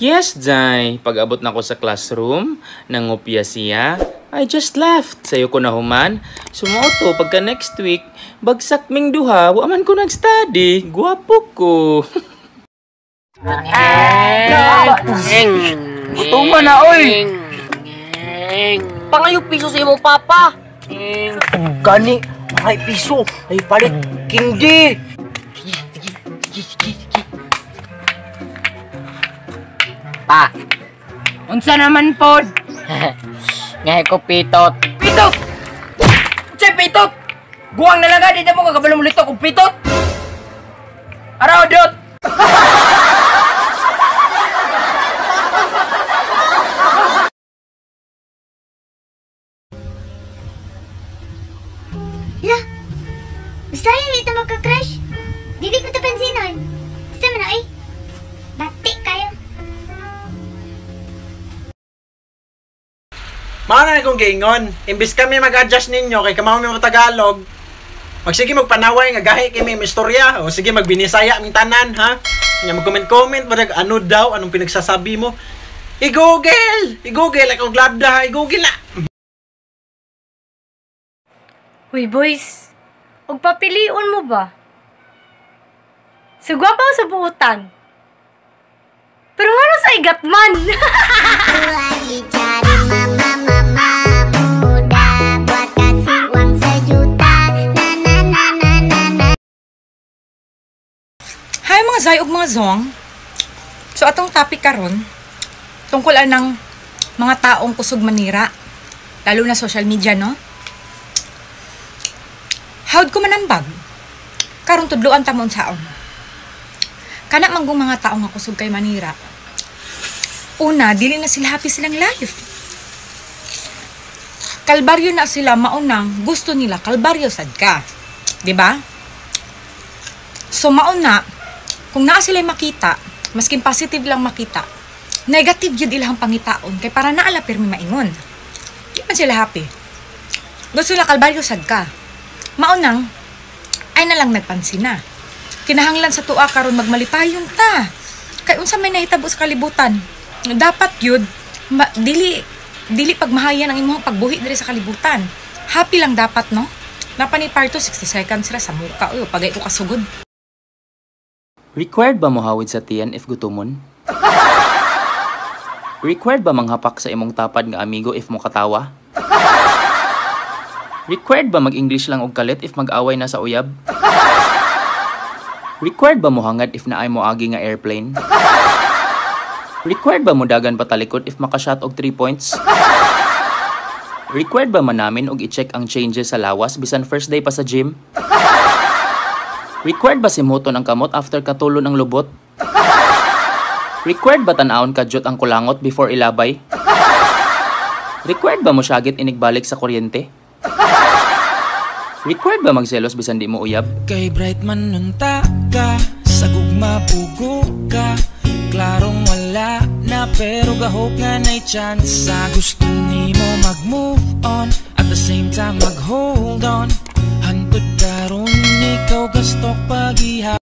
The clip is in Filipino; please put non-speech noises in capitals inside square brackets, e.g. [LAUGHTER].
Yes, Jai. Pag-abot na ko sa classroom, nangupya siya, I just left. Sayo ko na human. Sumoto, pagka next week, bagsak ming duha, wa man ko nag-study. Guwapo ko. [LAUGHS] Gutom ka na, oy! Pangayo piso sa imong papa. Gani, mga piso, ay palit, kindi! Pa, Unsa naman pod? [LAUGHS] ngayon ko pitot. Pitot! Che, pitot! Guwang nalaga, di mo kakabalong mulito kung pitot! Araw, dot! Mao na kong giingon, imbis kami mag-adjust ninyo kay kamao mi mo Tagalog. Magsige magpanaway nga gahi kay may istorya o sige magbinisaya aming tanan ha. Nya mag-comment-comment badag ano daw anong pinagsasabi mo. I-google! I-google ako glabda, i-google na. Uy, boys. Magpapiliun mo ba? Sa gwapa o sa buutan? Pero nga sa igatman. [LAUGHS] Lagi mga Zay ug mga Zong. So atong topic karon tungkol anang mga taong kusog manira lalo na social media no. Howd ko manambag. Karon tudloan ta mo saon. Kana manggong mga taong nga kusog kay manira. Una, dili na sila happy silang life. Kalbaryo na sila maunang gusto nila kalbaryo sad ka. 'Di ba? So mauna, kung naa sila makita, maskin positive lang makita, negative yun ilang pangitaon, kay para naala pirmi maingon. Di man sila happy. Gusto nila kalbaryo sad ka. Maunang, ay na lang nagpansin na. Kinahanglan sa tuwa karon magmalipayon ta. Kay unsa may nahitabo sa kalibutan. Dapat yun, ma- dili dili pagmahayan ang imong pagbuhi diri sa kalibutan. Happy lang dapat, no? Napani parto 60 seconds sila sa muka. Uy, pagay ko kasugod. Required ba mo hawid sa tiyan if gutumon? Required ba manghapak sa imong tapad nga amigo if mo katawa? Required ba mag-English lang og kalit if mag-away na sa uyab? Required ba mo hangad if naay mo agi nga airplane? Required ba mo dagan patalikod if makashot og 3 points? Required ba man namin og i-check ang changes sa lawas bisan first day pa sa gym? Required ba si Moton ang kamot after katulon ang lubot? Required ba tanawon kadyot ang kulangot before ilabay? Required ba mo syagit inigbalik sa kuryente? Required ba magselos bisan di mo uyab? Kay bright man nunta ka Sa gugma pugo ka Klarong wala na Pero gahop nga na'y chance Sa gusto ni mo mag-move on At the same time mag-hold on Hantod karon ikaw gastok pag